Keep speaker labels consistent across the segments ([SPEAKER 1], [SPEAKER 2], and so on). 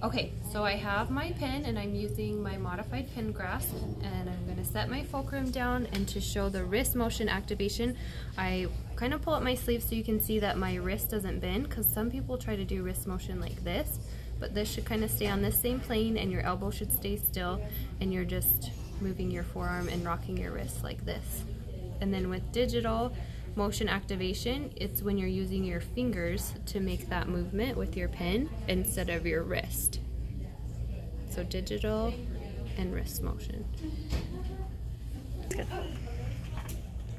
[SPEAKER 1] Okay, so I have my pin and I'm using my modified pen grasp and I'm gonna set my fulcrum down and to show the wrist motion activation, I kind of pull up my sleeve so you can see that my wrist doesn't bend because some people try to do wrist motion like this, but this should kind of stay on this same plane and your elbow should stay still and you're just moving your forearm and rocking your wrist like this. And then with digital, motion activation, it's when you're using your fingers to make that movement with your pen instead of your wrist. So digital and wrist motion.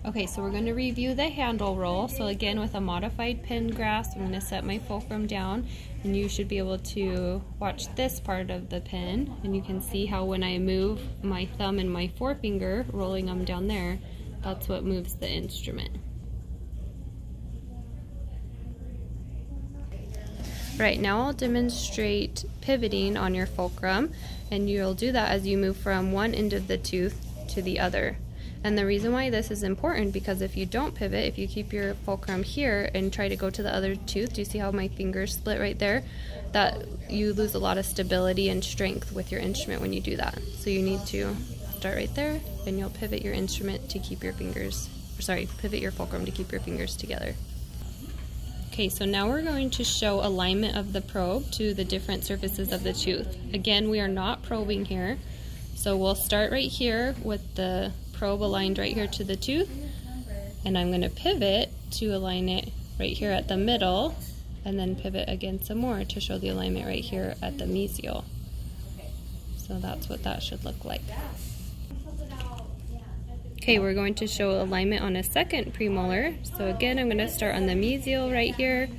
[SPEAKER 1] Okay, so we're going to review the handle roll. So again, with a modified pen grasp, I'm going to set my fulcrum down and you should be able to watch this part of the pen and you can see how when I move my thumb and my forefinger, rolling them down there, that's what moves the instrument. Right, now I'll demonstrate pivoting on your fulcrum and you'll do that as you move from one end of the tooth to the other. And the reason why this is important because if you don't pivot, if you keep your fulcrum here and try to go to the other tooth, do you see how my fingers split right there? That you lose a lot of stability and strength with your instrument when you do that. So you need to start right there and you'll pivot your instrument to keep your fingers, sorry, pivot your fulcrum to keep your fingers together. Okay, so now we're going to show alignment of the probe to the different surfaces of the tooth. Again, we are not probing here. So we'll start right here with the probe aligned right here to the tooth. And I'm going to pivot to align it right here at the middle and then pivot again some more to show the alignment right here at the mesial. So that's what that should look like. Okay, we're going to show alignment on a second premolar. So again, I'm going to start on the mesial right here,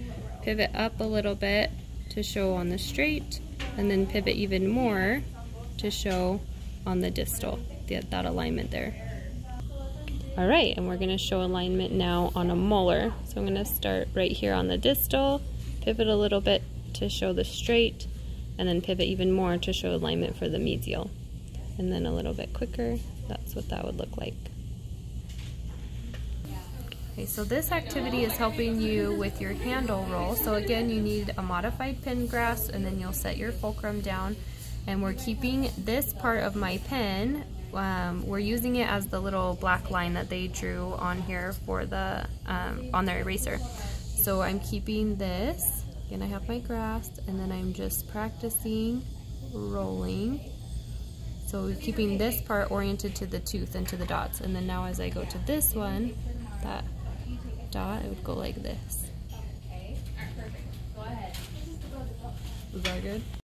[SPEAKER 1] pivot up a little bit to show on the straight, and then pivot even more to show on the distal, that alignment there. All right, and we're going to show alignment now on a molar. So I'm going to start right here on the distal, pivot a little bit to show the straight, and then pivot even more to show alignment for the mesial. And then a little bit quicker, that's what that would look like. Okay, so this activity is helping you with your handle roll. So again, you need a modified pen grasp and then you'll set your fulcrum down. And we're keeping this part of my pen, um, we're using it as the little black line that they drew on here for the, um, on their eraser. So I'm keeping this, again I have my grasp, and then I'm just practicing rolling. So we're keeping this part oriented to the tooth and to the dots. And then now as I go to this one, that dot, it would go like this. Okay, perfect. Go ahead. Is that good?